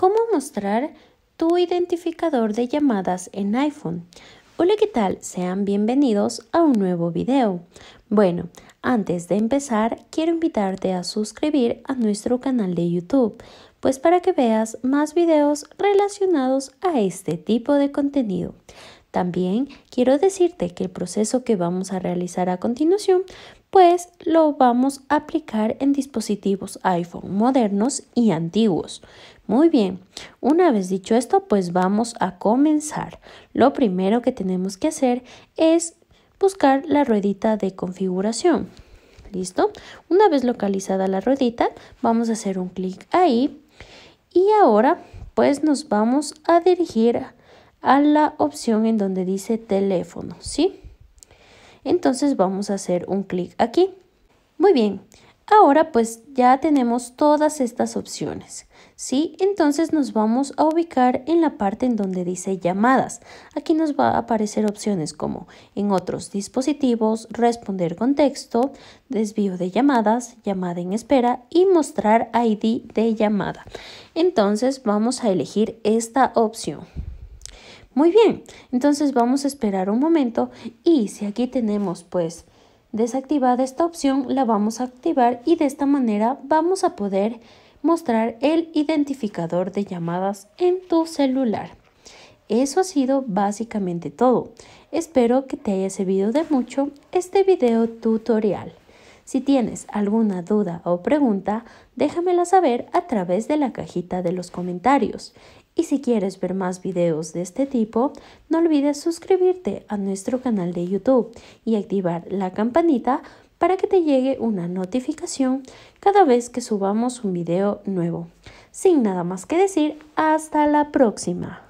cómo mostrar tu identificador de llamadas en iPhone. Hola, ¿qué tal? Sean bienvenidos a un nuevo video. Bueno, antes de empezar, quiero invitarte a suscribir a nuestro canal de YouTube, pues para que veas más videos relacionados a este tipo de contenido. También quiero decirte que el proceso que vamos a realizar a continuación, pues lo vamos a aplicar en dispositivos iPhone modernos y antiguos. Muy bien, una vez dicho esto, pues vamos a comenzar. Lo primero que tenemos que hacer es buscar la ruedita de configuración. ¿Listo? Una vez localizada la ruedita, vamos a hacer un clic ahí y ahora pues nos vamos a dirigir a la opción en donde dice teléfono, ¿sí? Entonces vamos a hacer un clic aquí. Muy bien, ahora pues ya tenemos todas estas opciones, ¿sí? Entonces nos vamos a ubicar en la parte en donde dice llamadas. Aquí nos va a aparecer opciones como en otros dispositivos, responder con texto, desvío de llamadas, llamada en espera y mostrar ID de llamada. Entonces vamos a elegir esta opción. Muy bien, entonces vamos a esperar un momento y si aquí tenemos pues desactivada esta opción, la vamos a activar y de esta manera vamos a poder mostrar el identificador de llamadas en tu celular. Eso ha sido básicamente todo. Espero que te haya servido de mucho este video tutorial. Si tienes alguna duda o pregunta, déjamela saber a través de la cajita de los comentarios. Y si quieres ver más videos de este tipo, no olvides suscribirte a nuestro canal de YouTube y activar la campanita para que te llegue una notificación cada vez que subamos un video nuevo. Sin nada más que decir, hasta la próxima.